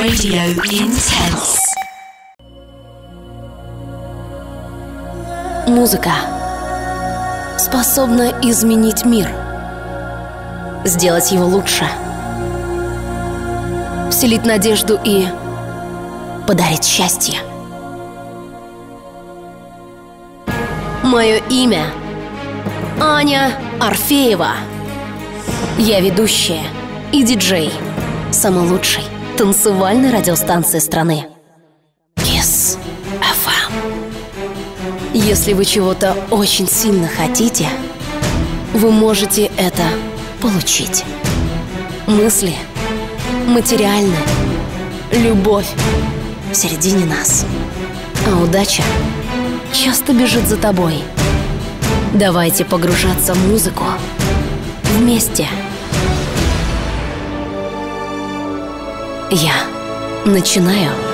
Radio Intense. Музыка способна изменить мир, сделать его лучше, вселить надежду и подарить счастье. Мое имя Аня Орфеева. Я ведущая и диджей самой лучшей танцевальной радиостанции страны. Kiss FM. Если вы чего-то очень сильно хотите, вы можете это получить. Мысли, материальное, любовь в середине нас. А удача часто бежит за тобой. Давайте погружаться в музыку вместе. Я начинаю.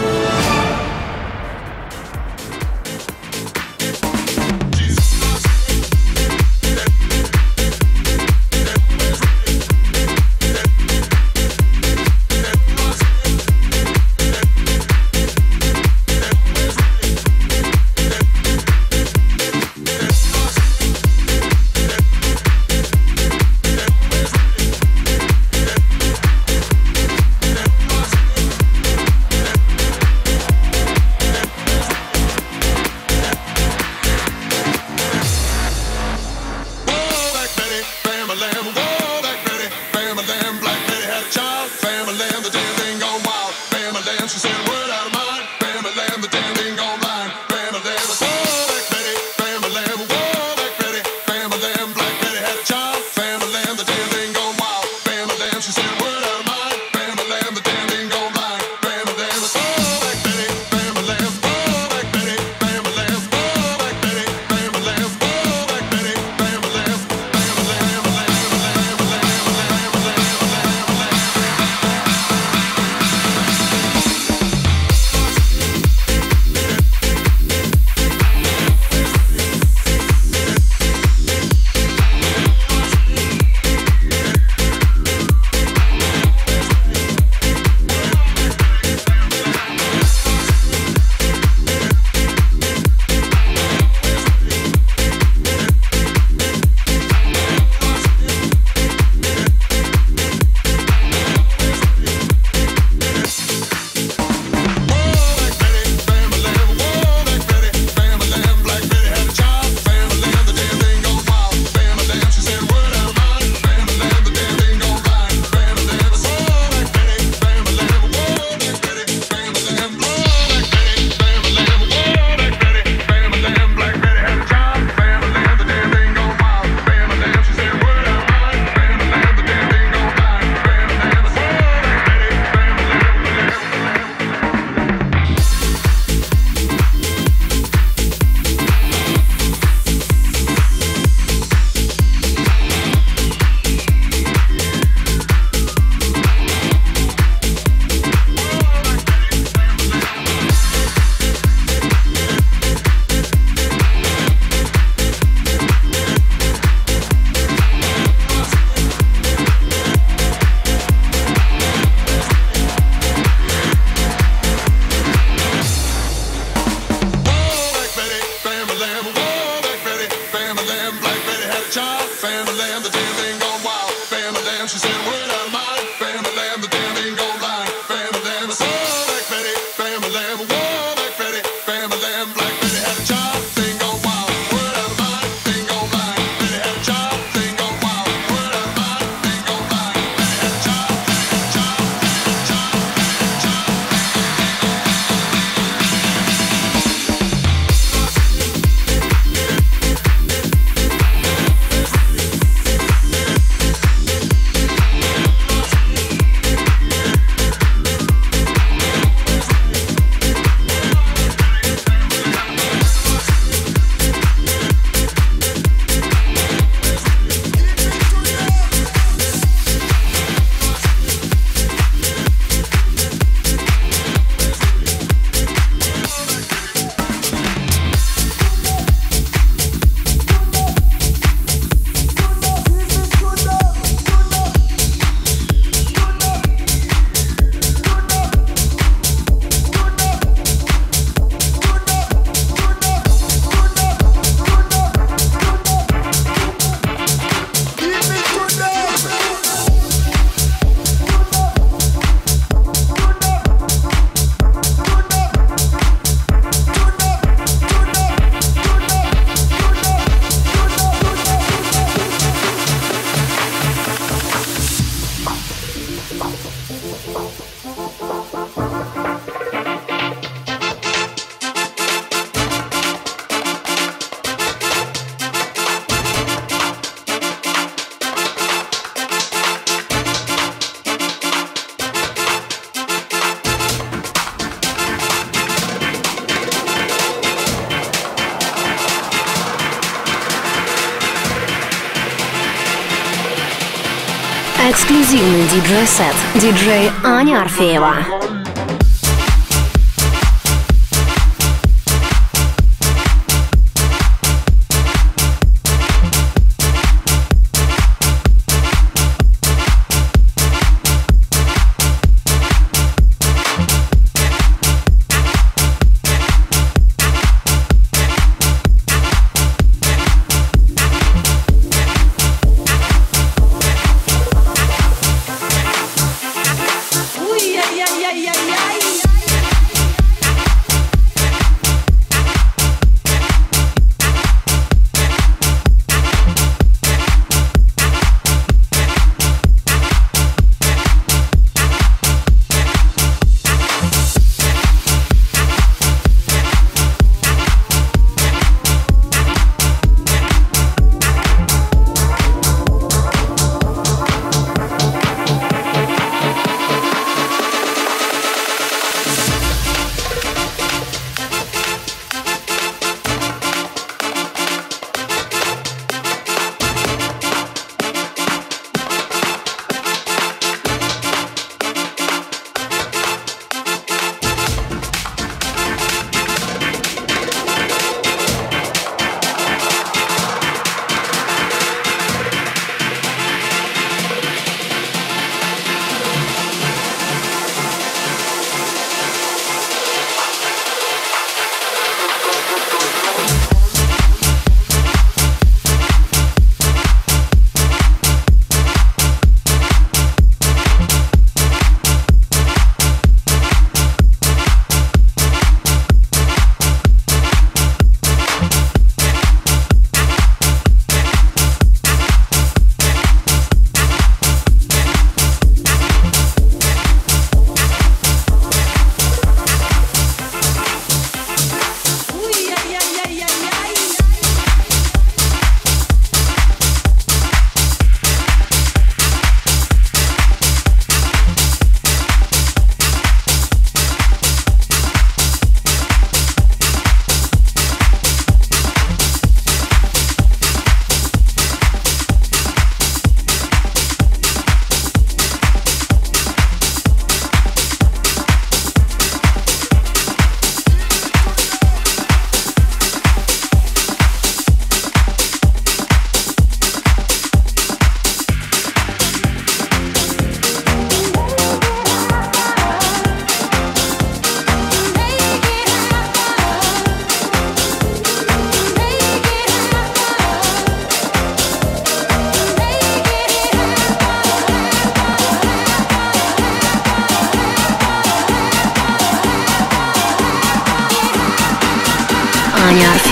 Диджей Аня Арфеева.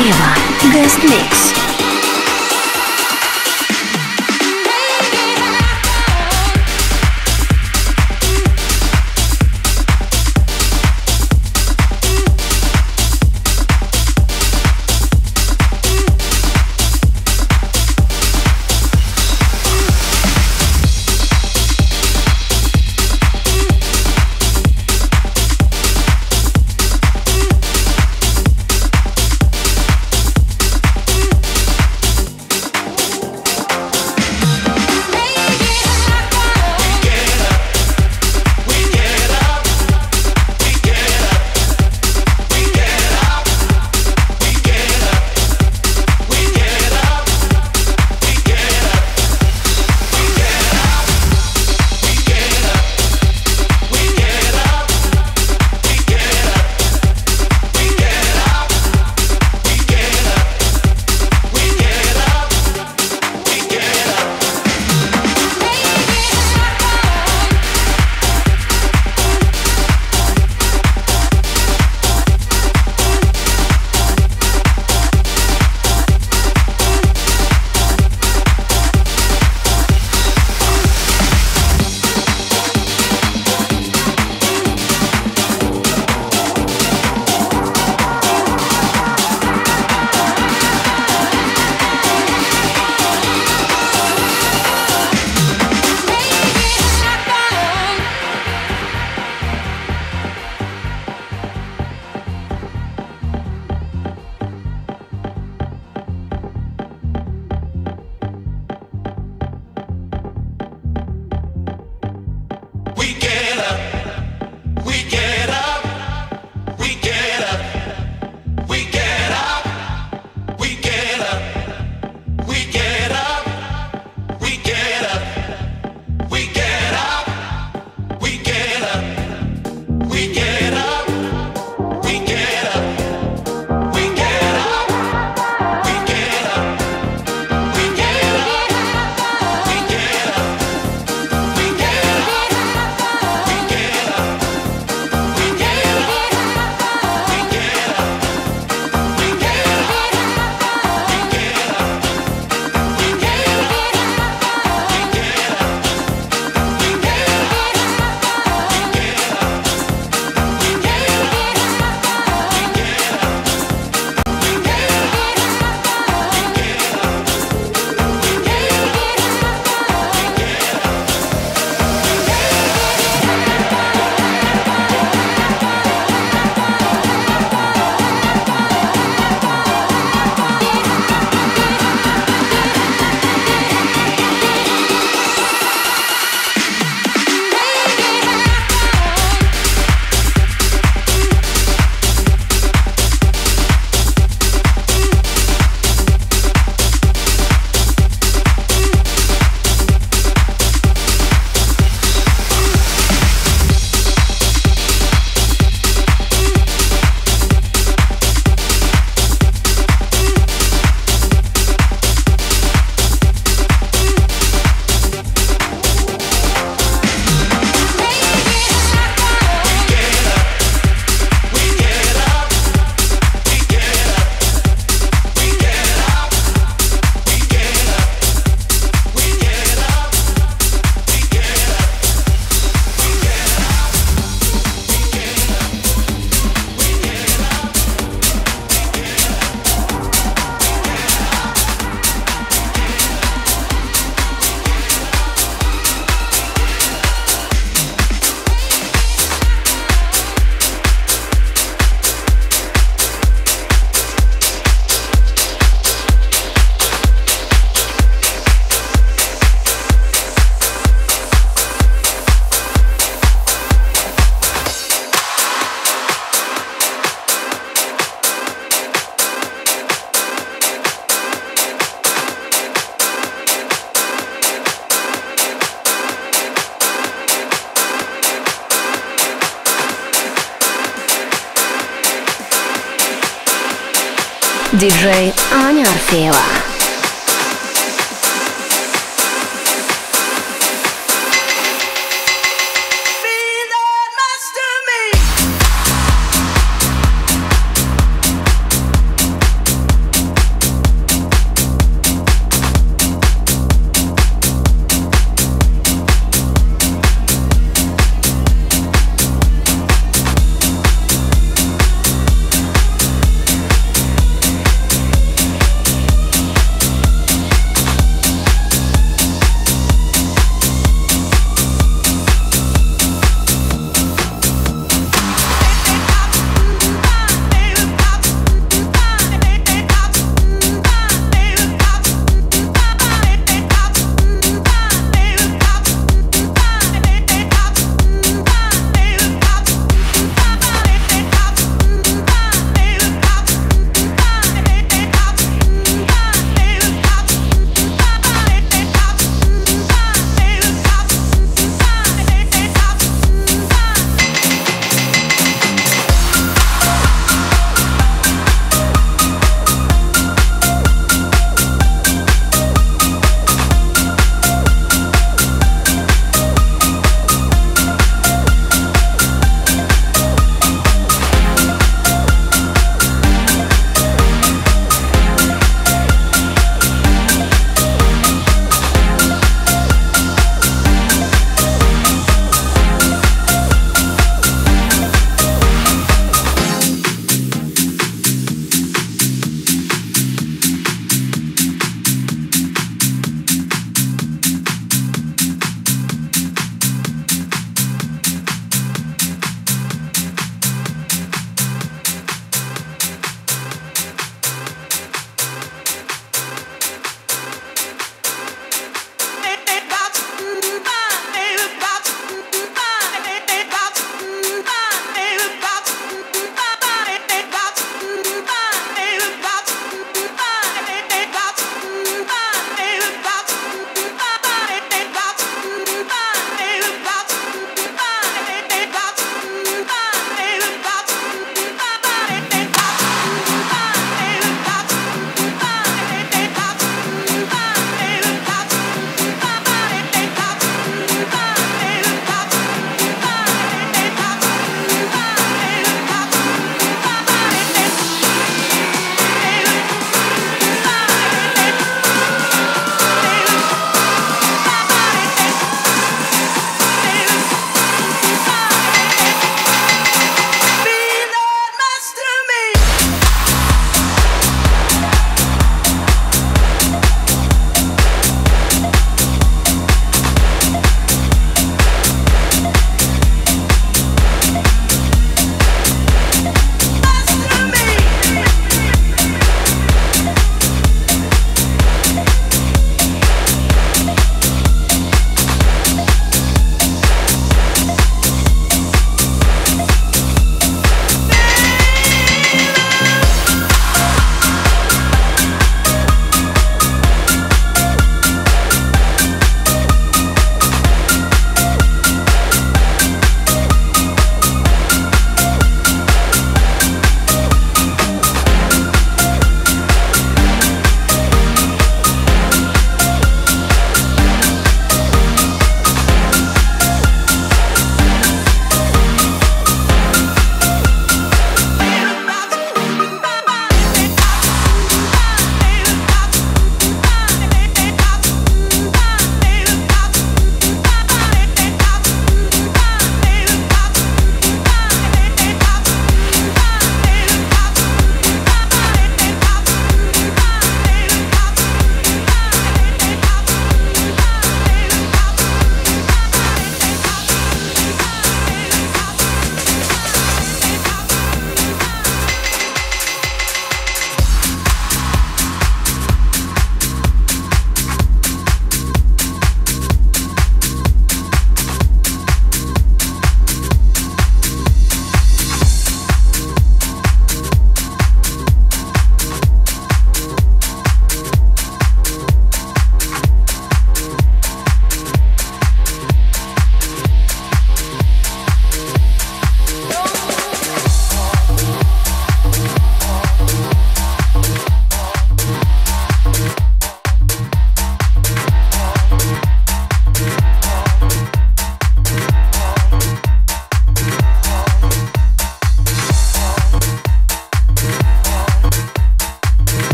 Аня Арфеева. Guest Mix.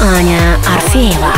Аня Арфеева.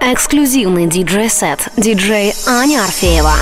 Эксклюзивный диджей-сет диджей Аня Арфеева.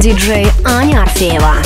Диджей Аня Арфеева.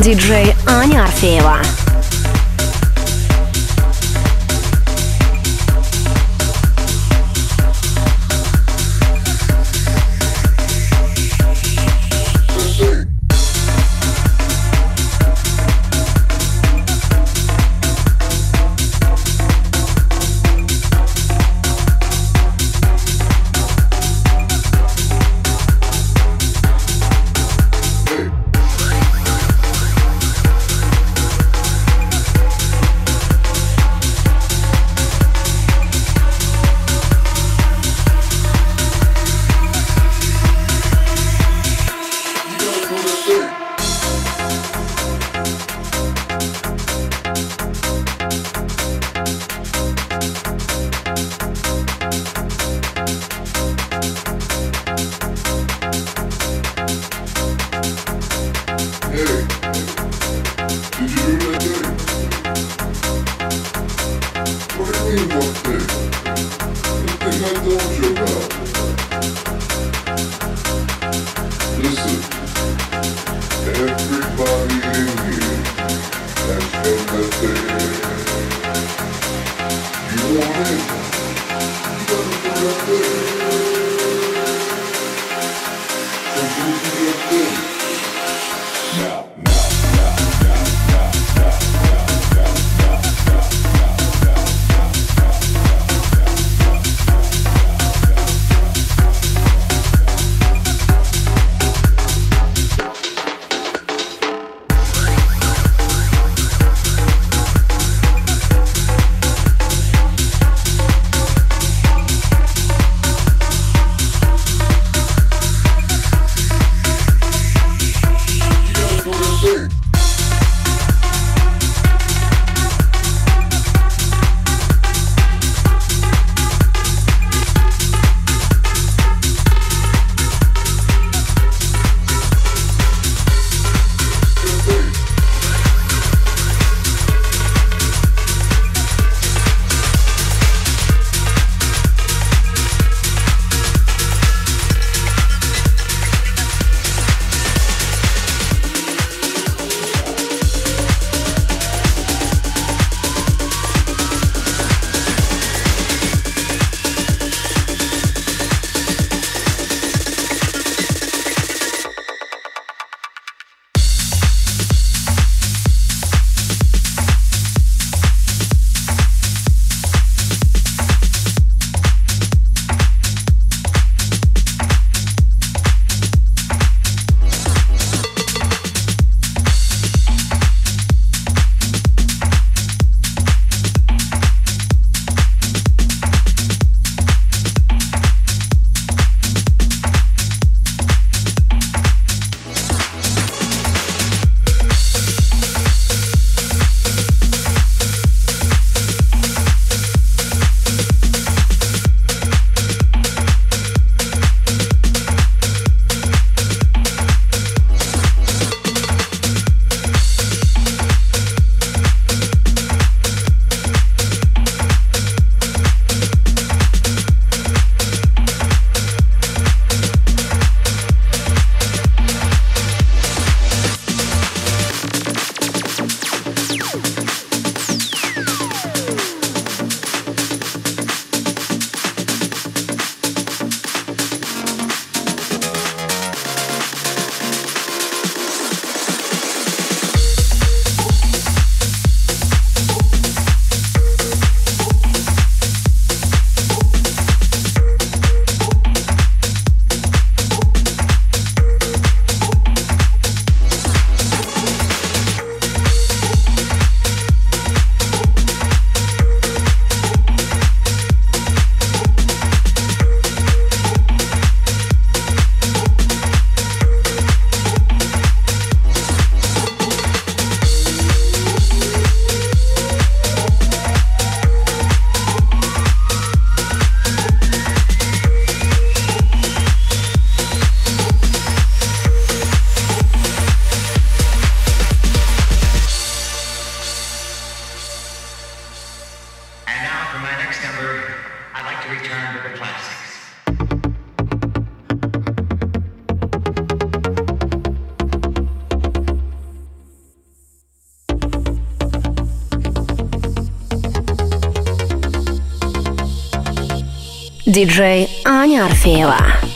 Диджей Диджей Аня Арфеева.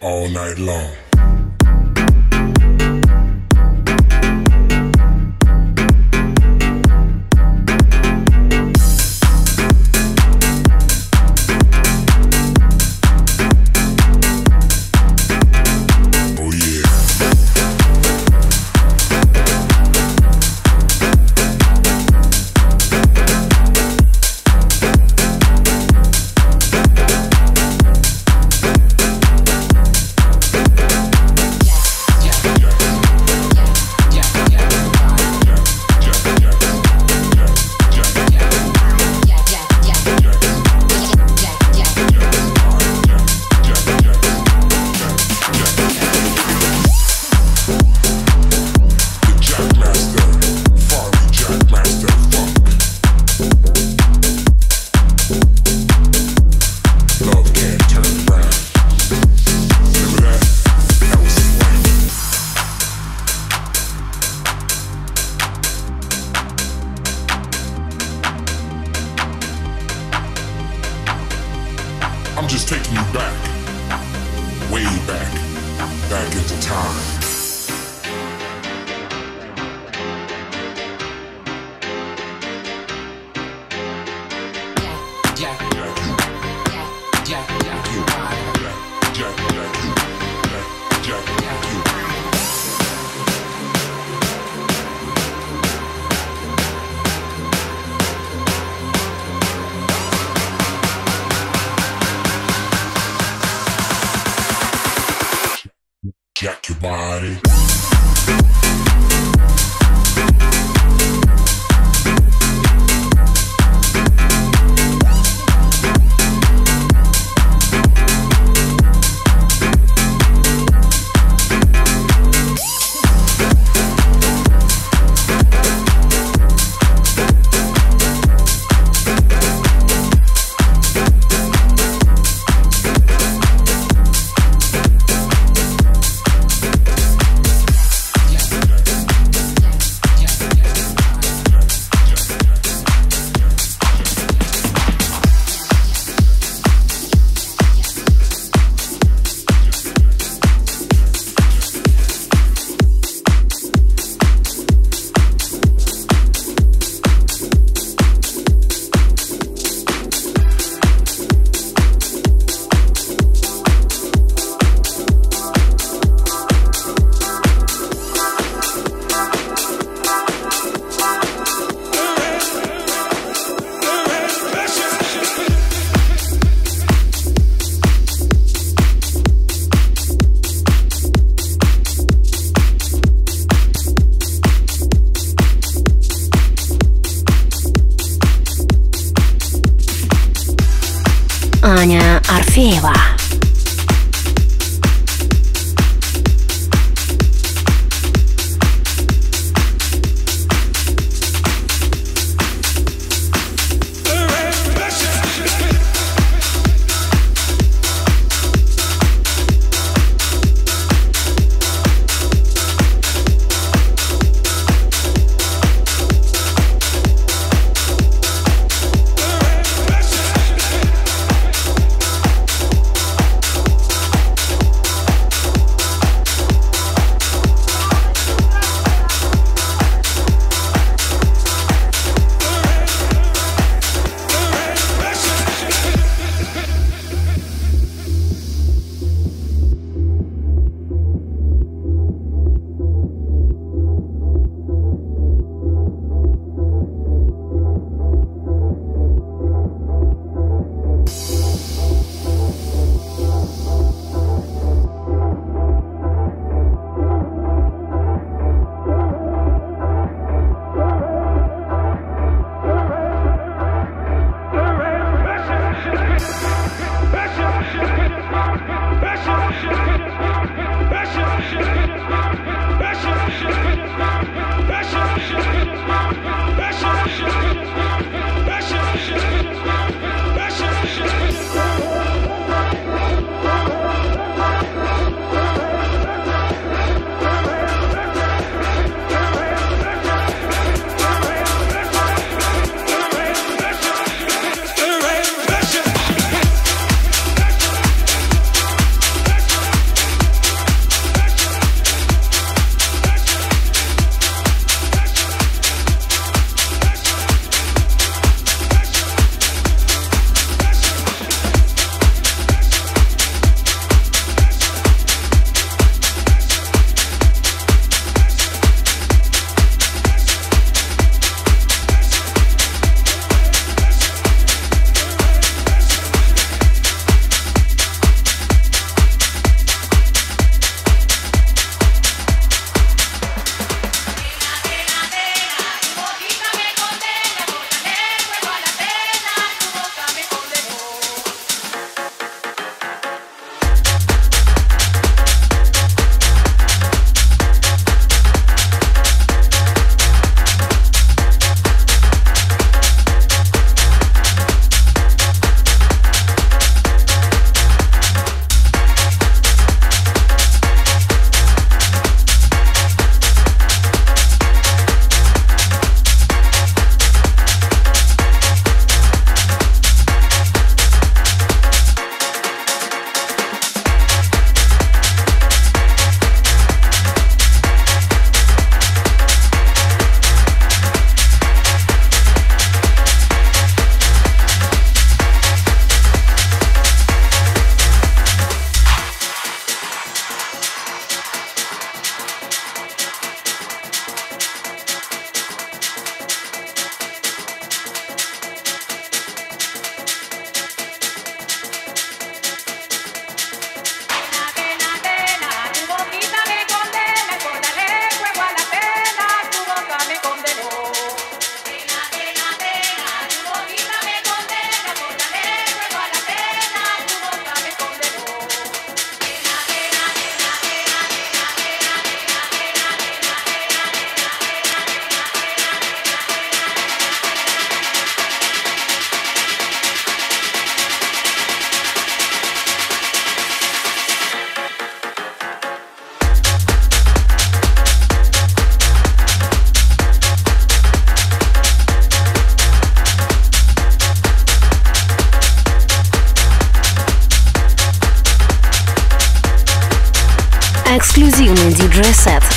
all night long.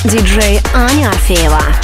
Диджей Аня Арфеева.